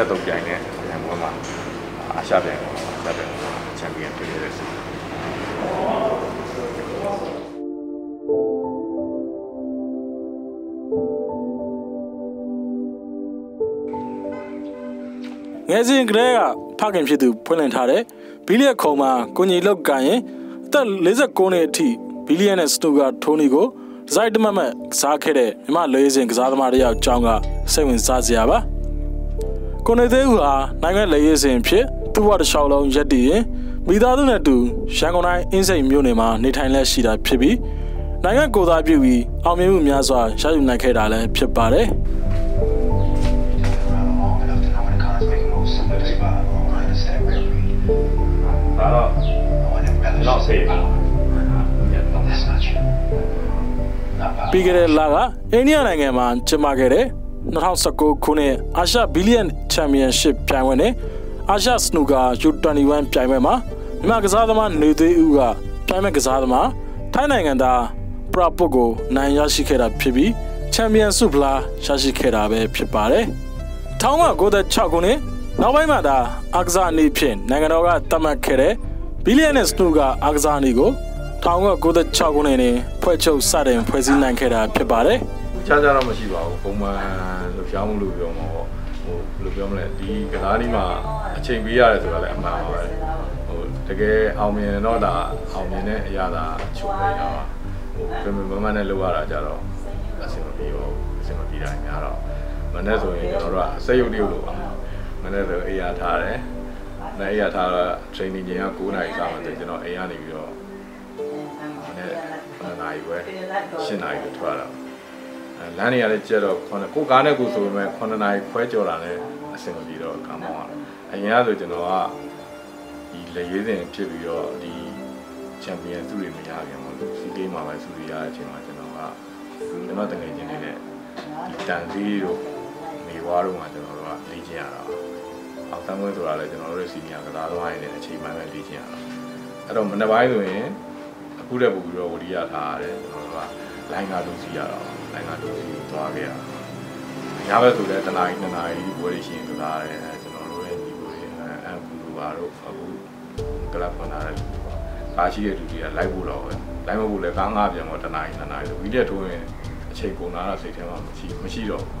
က်တော့ပြိုင်တဲ့ပြိုင်ပွဲမှာအာရှပြိုင်ပွဲအာရှပြိုင်ပွဲချန်ပီယံဖြစ်ခဲ့တဲ့ဆိုငယ်စဉ်ကတည်းကဖခင်ဖြစ်သူဖွင့်လှစ်ထားတဲ့ဘီလီယက်ခုံမှာကိုညီလောက်ကန်ရင်အသက်49နှစ်အထိဘီလီယက်နဲ့စတူကထိုနီကိုဒီဇိုင်းတမတ်မတ်ကစားခဲ့တဲ့မြမလေးစဉ်ကစားသမားတယောက်အကြောင်းကစိတ်ဝင်စားစရာပါ ကိုနေသေးဦးဟာနိုင်ငံလေရေးစဉ်ဖြစ်သူ့ဘဝတစ်လျှောက်လုံးရက်တည်ရင်မိသားစုနဲ့အတူရန်ကုန်တိုင်းအင်းစိန်မြို့နယ်မှာနေထိုင်လက်ရှိတာဖြစ်ပြီးနိုင်ငံကိုယ်စားပြုပြီးအောင်မြင်မှုများစွာရယူနိုင်ခဲ့တာလည်းဖြစ်ပါတယ် around long enough to know when a car is making moves similar to I understand where we ဒါတော့ I want to embellish Not safe. But that's not true. Not bad. ပြီးခဲ့တဲ့လကအိန္ဒိယနိုင်ငံမှာကျင်းပခဲ့တဲ့ 2019ခုနှစ်အာရှဘီလီယံချန်ပီယံရှစ်ပြိုင်ပွဲနဲ့အာရှစနူကာ U21 ပြိုင်ပွဲမှာမြန်မာကစားသမားနေသေးဦးကပြိုင်ပွဲကစားသမားထိုင်းနိုင်ငံသားပရာပုတ်ကိုနိုင်ရရှိခဲ့တာဖြစ်ပြီးချန်ပီယံဆုဖလားရရှိခဲ့တာပဲဖြစ်ပါတယ်။1996ခုနှစ်နောက်ပိုင်းမှာဒါအာကစားအနေဖြင့်နိုင်ငံတော်ကသတ်မှတ်ခဲ့တဲ့ဘီလီယံနဲ့စနူကာအာကစားအနေကို1996ခုနှစ်တွင်ဖွဲ့ချုပ်စတင်ဖွဲ့စည်းနိုင်ခဲ့တာဖြစ်ပါတယ်။ ခြားခြားတော့မရှိပါဘူးပုံမှန်လှူရှားမှုလို့ပြောမှာပေါ့ဟိုဘယ်လိုပြောမလဲဒီကစားနည်းမှာအချိန်ပေးရတယ်ဆိုတာလည်းအမှန်ပါပဲဟိုတကယ်အောင်မြင်တော့ဒါအောင်မြင်တဲ့အရာသာချုံနေတာပါဟိုပြန်မမနဲ့လောက်ရတာကြတော့အဆင်မပြေပါဘူးအဆင်မပြေတာများတော့မနေ့ဆိုရင်ကျွန်တော်တို့ကစက်ရုပ်တရုပ်လို့ပါမနေ့ဆိုအေးရထားတယ်နဲ့အေးရထားတော့ training ချိန်က9နာရီစမှဆိုကျွန်တော်အိမ်ကနေပြီးတော့မနေ့9နာရီပဲ10နာရီကိုထွက်လာတာအဲ လမ်းနေရာလေးကျက်တော့ခုနကိုကားနဲ့ကိုဆိုပေမဲ့9နာရီခွဲကြော်တာနဲ့အဆင်မပြေတော့ကံမောင်းရတာအရင်ကဆိုကျွန်တော်ကဒီလက်ရေးစဉ်ဖြစ်ပြီးတော့ဒီချန်ပီယံစုတွေမရခင်ပေါ့စီးကိန်းမှာပဲစုတွေရတဲ့အချိန်မှာကျွန်တော်ကကျွန်တော်တကယ်ချင်းနေတဲ့ဒီတန်သေးတို့နေဝါတို့မှာကျွန်တော်တို့ကလေ့ကျင့်ရတာအောင်သမ်းဝဲဆိုတာလည်းကျွန်တော်တို့စီနီယာကစားသမားတွေနဲ့အချိန်မှပဲလေ့ကျင့်ရတာအဲ့တော့မနေ့ပိုင်းဆိုရင်အခုတည်းပို့ပြီးတော့ဝရီရထားရတယ်ကျွန်တော်တို့က လိုင်းကားလို့စီရတာလိုင်းကားလို့စီသွားခဲ့ရတာညဘက်ဆိုလည်းတနားကြီးနှစ်နာရီဝယ်ရရှိရင်ကစားရတယ်အဲကျွန်တော်တို့ရဲ့ညီကိုတွေအမ်ကူလူပါတို့အခုကလပ်ဖန်လာတဲ့လူတွေပါကားရှိတဲ့လူတွေကလိုက်ဖို့တော့ပဲလိုက်မဖို့လည်းကားငါးပြန်တော့တနားကြီးနှစ်နာရီဆိုဗီဒီယိုထိုးရင်အချိန်ကုန်တာတော့စိတ်ထဲမှာမရှိမရှိတော့ဘူး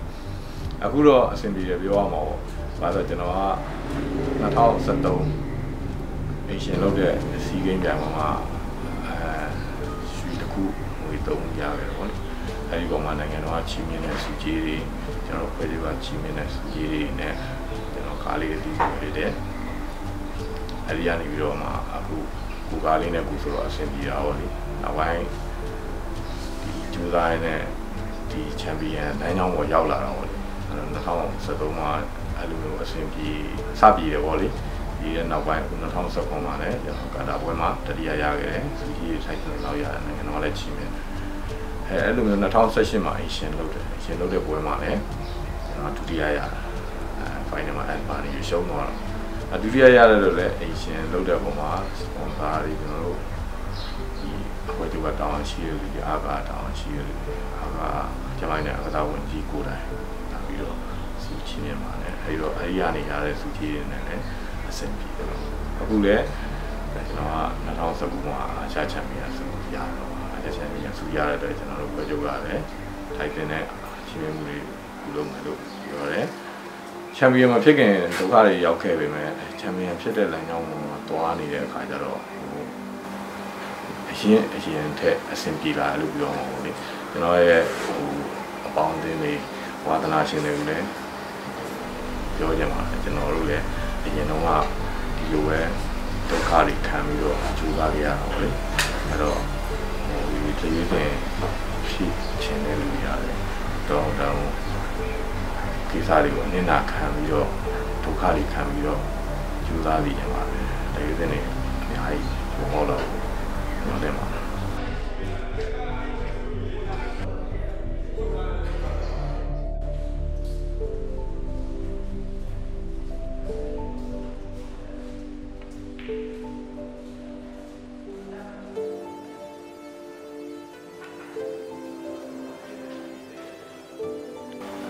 အခုတော့အဆင်ပြေတယ်ပြောရမှာပေါ့။ဘာလို့ကျွန်တော်က2013အရှင်လုပ်တဲ့စီးကိန်းပြန်မှာအဲရွှေတစ်ခု ငွေ3ရခဲ့တယ်ပေါ့လေ။အဲဒီကောင်မှနိုင်ငံတော်ကချီးမြှင့်တဲ့စုကြီးတွေကျွန်တော်ဖွဲ့တွေကချီးမြှင့်တဲ့စုကြီးတွေနဲ့ကျွန်တော်ကားလေးတွေပြီးပြတယ်။အဲဒီကနေပြီးတော့မှအခုကိုကားလေးနဲ့ကိုဆိုတော့အဆင်ပြေတာပေါ့လေ။နောက်ပိုင်းဒီကျူးသားနဲ့ဒီချန်ပီယံနိုင်အောင်ပေါ်ရောက်လာတာပေါ့လေ။အဲ2013မှာအဲ့လိုမျိုးအဆင်ပြေစပြေတယ်ပေါ့လေ။ ဒီရဲ့နောက်ပိုင်း2019မှာလည်းကျွန်တော်ကာတာပွဲမှာတတိယရခဲ့တယ်။စူကြီးထိုက်တယ်လောက်ရတယ်နိုင်ငံတော်လည်းချီးမြှင့်တယ်။အဲအဲ့လိုမျိုး2018မှာအရှင်လုပ်တယ်။အရှင်လုပ်တဲ့ပွဲမှာလည်းကျွန်တော်ဒုတိယရတာ။အဲဖိုင်နယ်မှာအဲ့ပါနေရှုံးတော့အဒုတိယရတယ်လို့လည်းအရှင်လုပ်တဲ့ပုံမှာစပွန်ဆာတွေကျွန်တော်တို့ဒီအဖွဲ့ချုပ်ကတောင်းရှိရလူအားကတောင်းရှိရလူအားကကျွန်တော်နဲ့အကစားဝင်ကြီးကိုယ်တိုင်လာပြီးတော့စုချင်းနေမှာလည်းအဲဒီတော့အဲဒီကနေရတဲ့စုချင်းတွေနဲ့လည်း အဆင်ပြေတယ်အခုလည်းကျွန်တော်က2019မှာအာရှချန်ပီယံဆုရတော့အာရှချန်ပီယံဆုရတဲ့အတွက်ကျွန်တော်တို့ဖွဲ့ချုပ်ကလည်းထိုက်တင်တဲ့ချင်းမြမှုတွေပြုလုပ်မယ်လို့ပြောတယ်ချန်ပီယံမှာဖြစ်ခင်ဒုက္ခတွေရောက်ခဲ့ပေမဲ့ချန်ပီယံဖြစ်တဲ့လမ်းကြောင်းမှာတွားနေတဲ့အခါကျတော့အရင်အရင်ထက်အဆင်ပြေလာလို့ပြောမှာပေါ့လေကျွန်တော်ရဲ့ဟိုအပေါင်းအသင်းတွေဝါသနာရှင်တွေကိုလည်းပြောကြမှာကျွန်တော်တို့လည်း အရင်တော့ကဒီလိုပဲဒုက္ခတွေခံပြီးတော့ကြိုးစားကြရတာပေါ့လေအဲ့တော့ဟိုဒီတည်းရင်ဖြစ်ချင်တဲ့လူတွေရတယ်တော့တော့ကိစ္စတွေကိုနင်နာခံပြီးတော့ဒုက္ခတွေခံပြီးတော့ကြိုးစားပြီးကြပါမယ်တကယ်တည်းအများကြီးဟောတော့ပြောတယ်မှာ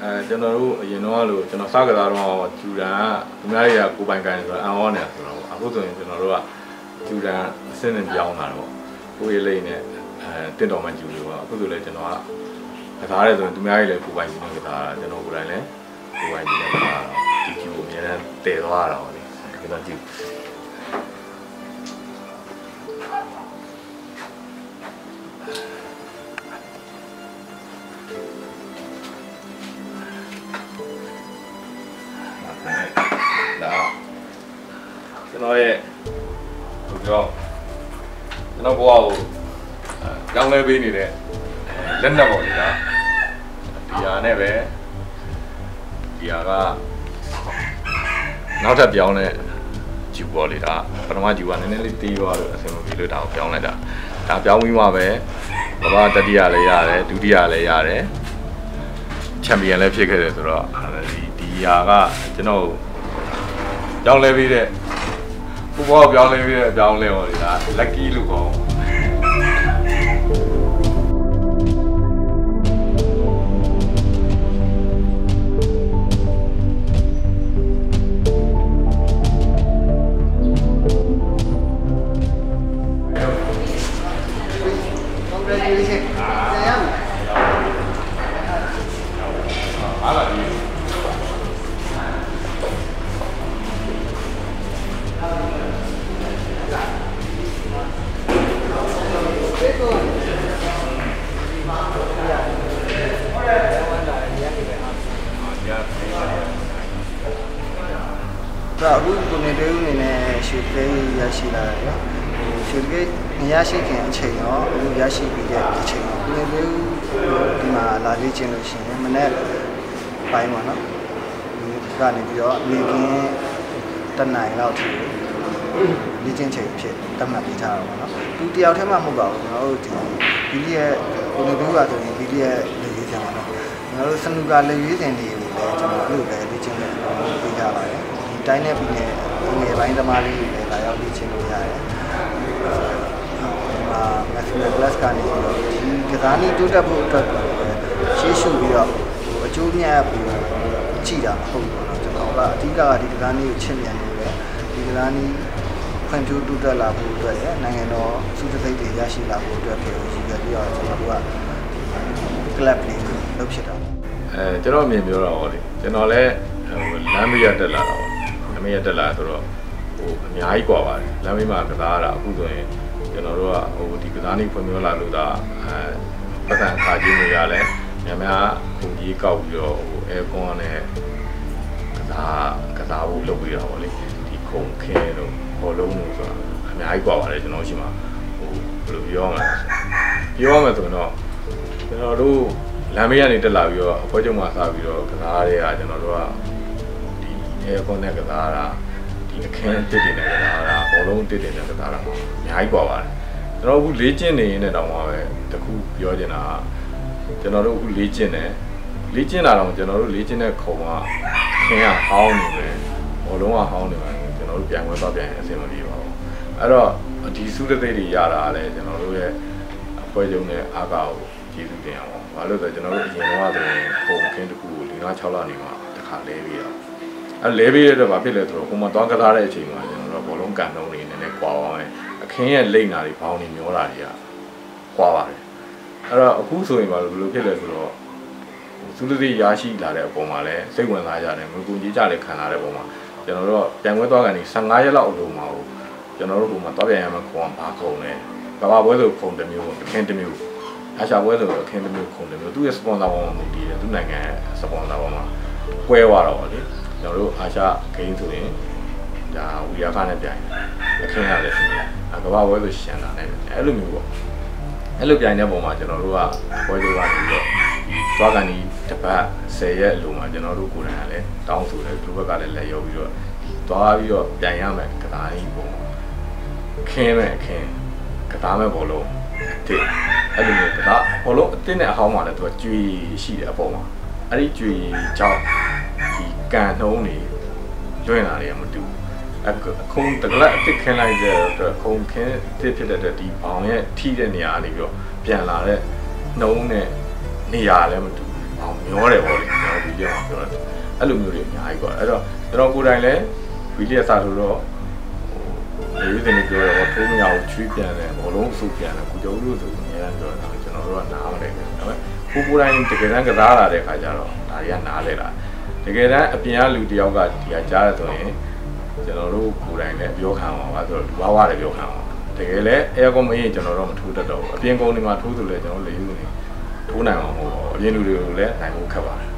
အဲအဲကျွန်တော်တို့အရင်တော့လို့ကျွန်တော်စကားတော့ကျူတန်ကသူများတွေကကိုပိုင်ကန်ဆိုတော့အန်ဟောနေတာဆိုတော့အခုဆိုရင်ကျွန်တော်တို့ကကျူတန်အစင်းနဲ့ပြောင်းလာတော့ကိုရေးလိမ့်နဲ့အဲတင့်တော်မှကျူလို့ပါအခုဆိုလည်းကျွန်တော်ကကစားရဲဆိုရင်သူများတွေလည်းကိုပိုင်ကျူနေကစားတာကျွန်တော်ကိုယ်တိုင်လည်းကိုပိုင်ကျူနေကစားတော့ဒီကျူကိုအများနဲ့တည်သွားတာပေါ့လေကျွန်တော်ကျူ ကျွန်တော်ဘဝကိုကြောင်းလဲပေးနေတဲ့လက်နက်ပေါ့လေဒါဒီဟာနဲ့ပဲဒီဟာကနောက်ထပ်ပြောင်းတဲ့ဂျူပေါ့လေဒါပထမဂျူကနည်းနည်းလေးတီးသွားလို့အဆင်မပြေလို့ဒါကိုပြောင်းလိုက်တာဒါပြောင်းပြီးမှပဲဘဝတတိယလည်းရတယ်ဒုတိယလည်းရတယ်ချန်ပီယံလည်းဖြစ်ခဲ့တယ်ဆိုတော့ဒီဒီဟာကကျွန်တော်ပြောင်းလဲပြီးတဲ့ ဖူဘောပြောင်းလဲပြီးတဲ့အပြောင်းလဲဟောဒီက lucky လို့ခေါ် ဒီမှာလာလေ့ကျင့်လို့ရှိရင်မနေ့ပိုင်းပါနော်ဒီကနေပြီးတော့နေကင်းတနိုင်လောက်ထိလေ့ကျင့်ချိန်ဖြစ်တတ်မှတ်ပေးထားတာပေါ့နော်သူတယောက်တည်းမှမဟုတ်ပါဘူးကျွန်တော်တို့ဒီဘီလီရဲ့ကိုနေတေးဦးကဆိုရင်ဘီလီရဲ့လေ့ကျင့်ပါတော့ကျွန်တော်တို့စနူကာလေ့ကျင့်တွေကိုလည်းကျွန်တော်တို့လည်းလေ့ကျင့်နေပေးကြပါတယ်ဒီတိုင်းနဲ့ပြီးနဲ့ငယ်ပိုင်းသမားလေးတွေလည်းလာရောက်လေ့ကျင့်လို့ရတယ်။ဒီမှာ National Plus ကနေပြီးတော့ဒီကစားနည်းတိုးတက်ဖို့အတွက်ရှေ့ရှုပြီးတော့အကျိုးမြတ်ပြီးတော့ကြည်တာမဟုတ်ဘူးเนาะကျွန်တော်ကအဓိကကဒီကစားနည်းကိုချစ်မြတ်နေတယ်ဒီကစားနည်းဖွံ့ဖြိုးတိုးတက်လာဖို့အတွက်ရနိုင်ငံတော်စုစည်းစိတ်တွေရရှိလာဖို့အတွက်ဖြစ်ရည်ရွယ်ပြီးတော့ကျွန်တော်တို့က club လေးလုပ်ဖြစ်တာပေါ့ အဲကျွန်တော်အမြင်ပြောတာဟောလေကျွန်တော်လည်းဟိုလမ်းမရတက်လာတာပေါ့လမ်းမရတက်လာဆိုတော့ဟိုအများကြီးกว่าပါတယ်လမ်းမမှာကစားရတာအခုဆိုရင် ကျွန်တော်တို့ကဟိုဒီကစားနေဖွံ့ဖြိုးလာလို့ဒါအဲပတ်စံခါချင်းတွေရလဲများများခုန်ကြီးကောက်ပြီးတော့ဟိုအဲကွန်နဲ့ကစားကစားဖို့လုပ်ပြီးတာပေါ့လေဒီခုန်ခဲတို့ဘောလုံးတို့ဆိုတာအများကြီးกว่าပါတယ်ကျွန်တော်ရှိမှာဟိုဘယ်လိုပြောရမလဲပြောရမယ်ဆိုရင်တော့ကျွန်တော်တို့ လမ်းမေးကနေတက်လာပြီးတော့အဖွဲကျုံမှာစပြီးတော့ကစားရဲကကျွန်တော်တို့ကဒီ aircon နဲ့ကစားတာ ဒီအခန်းတစ်တင်နဲ့ကစားတာဘောလုံးတစ်တင်နဲ့ကစားတာအများကြီးกว่าပါတယ်ကျွန်တော်အခုလေးကျင့်နေရင်လည်းတောင်မှပဲတခုပြောချင်တာကျွန်တော်တို့အခုလေးကျင့်တယ်လေးကျင့်တာတော့ကျွန်တော်တို့လေးကျင့်တဲ့ခုံကခင်းကဟောင်းနေပဲဘောလုံးကဟောင်းနေပါကျွန်တော်တို့ပြန်ခွဲသွားပြန်ရင်အဆင်မပြေပါဘူးအဲ့တော့ဒီစုတသိတွေရတာလည်းကျွန်တော်တို့ရဲ့အဖွဲကျုံနဲ့အားကောက်ကျေးဇူးတင်အောင်ဘာလို့လဲဆိုတော့ကျွန်တော်တို့အရင်တော့ဆိုရင်ပုံခင်းတစ်ခုကို၄၅6လနေမှာတစ်ခါလဲပြီးတော့ အဲလဲပြီးတဲ့တော့ဘာဖြစ်လဲဆိုတော့ဟိုမှာတောင်းကစားတဲ့အချိန်မှာကျွန်တော်တို့ဘောလုံးကန်တုံးနေနည်းနည်းကွာအောင်အခင်းရဲ့လိမ့်နာတွေဘောင်းနေမျောတာတွေကကွာပါတယ်အဲ့တော့အခုဆိုရင်ဘာလို့ဘယ်လိုဖြစ်လဲဆိုတော့သူလူတွေရရှိလာတဲ့အပေါ်မှာလည်းစိတ်ဝင်စားကြတယ်ငွေကုန်ကြီးကြလည်းခံလာတဲ့ပုံမှာကျွန်တော်တို့ပြန်ခွဲသွားကန်ဒီ15ရက်လောက်အလုံးမှာကျွန်တော်တို့ပုံမှာသွားပြန်ရမှာခုံဘာခုံလဲကဘာပွဲဆိုခုံတစ်မျိုးအခင်းတစ်မျိုးအရှာပွဲဆိုတော့အခင်းတစ်မျိုးခုံတယ်မျိုးသူ့ရဲ့ sponsor ဘောမှာမူတည်တယ်သူ့နိုင်ငံရဲ့ sponsor ဘောမှာကွဲသွားတော့ဗောလေ ကျွန်တော်တို့အာရှဂိမ်းဆိုရင်ဒါဝီယာကနဲ့ပြိုင်တယ်အခင်းရတယ်ဆိုရင်အကဘာပွဲဆိုရှန်တာနဲ့အဲ့လိုမျိုးပေါ့အဲ့လိုပြိုင်တဲ့ပုံမှာကျွန်တော်တို့ကပွဲကြိုးကနေပြီးတော့သွားကန်ဒီတစ်ပတ်10ရက်အလိုမှာကျွန်တော်တို့ကိုယ်တိုင်ကလည်းတောင်းဆိုတယ်သူဘက်ကလည်းလက်ရောပြီးတော့သွားပြီးတော့ပြိုင်ရမယ်ကစားကြီးပုံခင်းမဲ့အခင်းကစားမဲ့ဘောလုံးတဲ့အဲ့လိုမျိုးကဘောလုံးအတင်းနဲ့အဟောင်းမှာလည်းသူကကြွေရှိတယ်အပေါ်မှာအဲ့ဒီကြွေကြောင့်ဒီ ကန်နှုံးနေလွင့်လာတယ်မတူအခုတကလက်အစ်ခင်းလိုက်တဲ့အတွက်ခုံခင်းတစ်ဖြစ်တဲ့အတွက်ဒီဘောင်ရဲ့ထိတဲ့နေရာကနေပြီးတော့ပြန်လာတဲ့နှုံးနဲ့နေရာလည်းမတူဘောင်မျောတယ်ပေါ့လေမျောပြီးပြအောင်ပြောတယ်အဲ့လိုမျိုးတွေအများကြီးပေါ့အဲ့တော့ကျွန်တော်ကိုယ်တိုင်လည်းဗီဒီယိုစာဆိုတော့လေယူတင်ပြောတော့ထိုးမရဘူးချွေးပြန်တယ်ဘောလုံးအဆုပ်ပြန်တယ်ကိုကျော်လို့ဆိုအများကြီးပြောတာကျွန်တော်တို့ကနားမလဲဘူးဒါပေမဲ့ကိုကိုယ်တိုင်တကယ်တမ်းကစားလာတဲ့ခါကျတော့ဒါတွေကနားလဲတာ တကယ်တမ်းအပြင်ကလူတယောက်ကဒီကကြားရဆိုရင်ကျွန်တော်တို့ကိုယ်တိုင်လည်းပြောခံအောင်ပါဆိုတော့ဝါဝါလည်းပြောခံအောင်တကယ်လည်းအဲကွန်မင်းကျွန်တော်တို့မထိုးတတ်တော့ဘူးအပြင်ကုန်းတွေမှာထိုးဆိုလဲကျွန်တော်လေယူနေထိုးနိုင်အောင်မဟုတ်ဘူးအပြင်လူတွေကိုလည်းနိုင်ဖို့ခက်ပါတယ်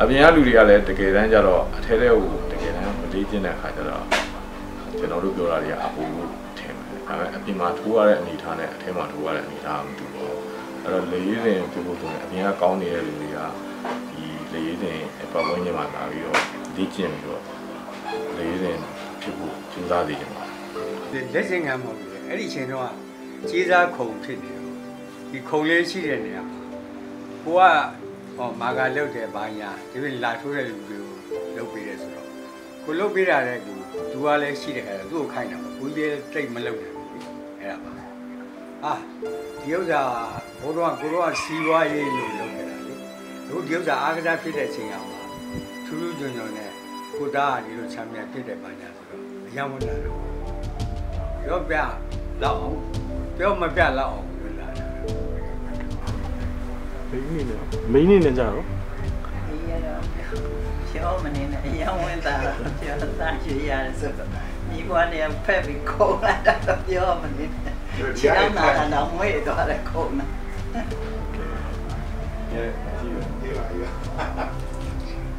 အပြင်ကလူတွေကလည်းတကယ်တမ်းကျတော့အထဲထဲကိုတကယ်တမ်းမလေးကျင်းတဲ့အခါကျတော့ကျွန်တော်တို့ပြောတာတွေကအပူထင်တယ်ဒါပေမဲ့အပြင်မှာထိုးရတဲ့အနေအထားနဲ့အထဲမှာထိုးရတဲ့အနေအထားမတူဘူးအဲ့တော့လေယူစဉ်ပြုဖို့ဆိုရင်အပြင်ကကောင်းနေတဲ့လူတွေက ဒီလေယူစဉ်ပတ်ဝန်းကျင်မှာလာပြီးတော့လေ့ကျင့်ပြီးတော့လေယူစဉ်ဖြစ်ဖို့ကြိုးစားနေကြပါလက်စင်ခံမဟုတ်ဘူးလေအဲ့ဒီအချိန်တော့ကြီးစားခုံဖြစ်နေတော့ဒီခုံလေးရှိတဲ့နေရာမှာကိုကဟောမာကလုတ်တယ်ဘာညာဒီလိုလာထိုးတဲ့လူတွေကိုလုတ်ပေးတယ်ဆိုတော့ကိုလုတ်ပေးတာတဲ့ကူသူကလည်းရှိတဲ့ခါကျသူ့ကိုခိုင်းတာပေါ့ကိုကြီးတိတ်မလုတ်တယ်အဲ့ဒါပါဟာဒီဥစ္စာဘိုးတော်ကကိုတော့စီးပွားရေးလို့လုပ်နေတာလေ တို့ဒီဥစ္စာအားကစားဖြစ်တဲ့အချိန်အောင်ပါထူးထူးချွန်ချွန်နဲ့ကိုသားကဒီလိုချမ်းမြတ်ဖြစ်တဲ့ဘာညာဆိုတော့အယံဝင်လာတော့ပြောပြလောက်အောင်ပြောမပြလောက်အောင်ပြောလာတာမိန်းနေနဲ့မိန်းနေနဲ့ကြတော့ဒီရတော့ပြောမနေနဲ့အရင်ဝင်တာပြောသားရွှေရတယ်ဆိုတော့မိဘနဲ့ဖက်ပြီးခေါ်လာတာပြောမနေနဲ့ချီအောင်လာတော့မွေးတော့တယ်ခေါ်နေရဲ့ ကြည့်ရ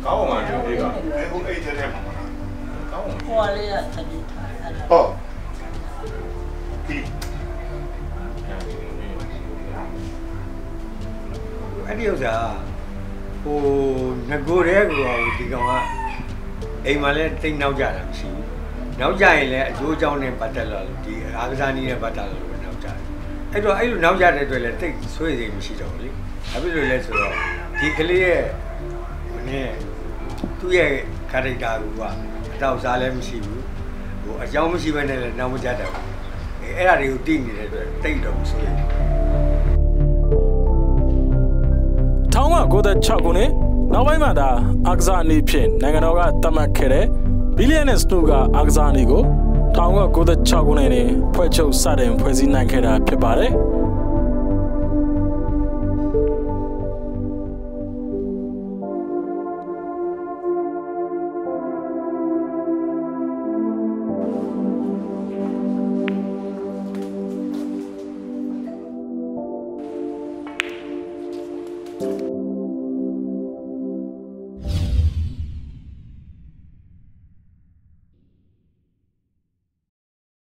ကောင်းအောင်ပြောသေးကအခုအဲ့တဲ့ထဲမှာမလားကောင်းအောင်ခေါ်လေးရတတိထားအဲ့ဒါဟောဒီအဲ့ဒီဥစ္စာဟိုငကိုတဲ့ကောဒီကောင်ကအိမ်မှာလဲတိတ်နောက်ကြတာမရှိဘူးနောက်ကြရင်လည်းအကျိုးအကြောင်းနဲ့ပတ်သက်လာလို့ဒီအားကစားနည်းနဲ့ပတ်သက်လာလို့နောက်ကြတယ်အဲ့တော့အဲ့လိုနောက်ကြတဲ့အတွက်လည်းတိတ်ဆွေးစိမ်မရှိတော့ဘူးလေဘာဖြစ်လို့လဲဆိုတော့ ဒီကလေးရဲ့ဟိုနဲ့သူ့ရဲ့ကာရိုက်တာကအတောက်စားလည်းမရှိဘူးဟိုအကြောင်းမရှိဘဲနဲ့လည်းနောက်မကြတတ်ဘူးအဲအဲ့ဒါတွေကိုသိနေတဲ့အတွက်တိတ်တော့မဆွေးဘူး1996ခုနှစ်နောက်ပိုင်းမှာဒါအာကစားအနေဖြင့်နိုင်ငံတော်ကသတ်မှတ်ခဲ့တဲ့ဘီလီယံနဲ့စနူကအာကစားအနေကို1996ခုနှစ်တွင်ဖွဲ့ချုပ်စတင်ဖွဲ့စည်းနိုင်ခဲ့တာဖြစ်ပါတယ်။